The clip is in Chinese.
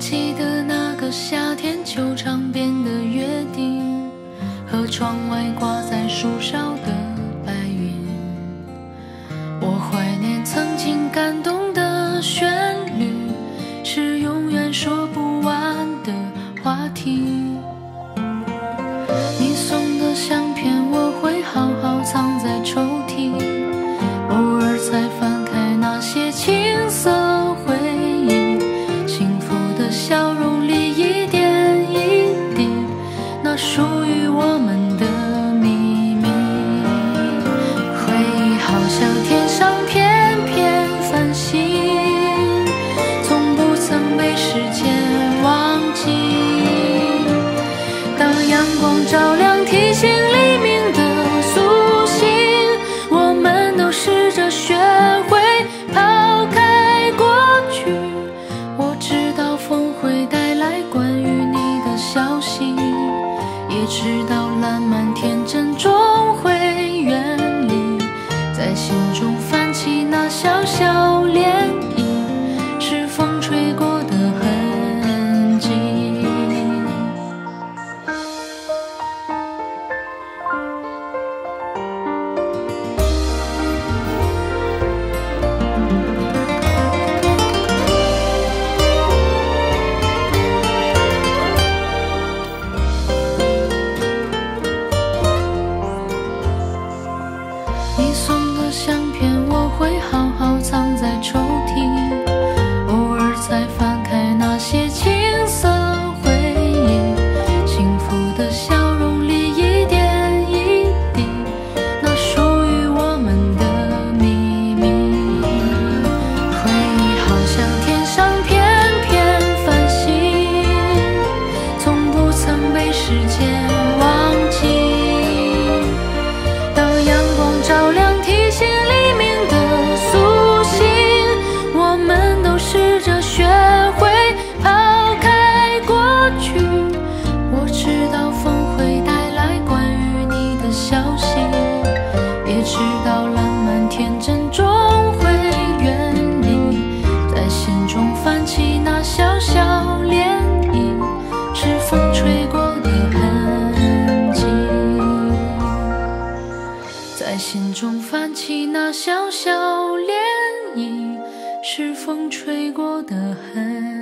记得那个夏天也知道浪漫天真终会远离，在心中泛起那小小涟漪。在心中泛起那小小涟漪是风吹过的痕。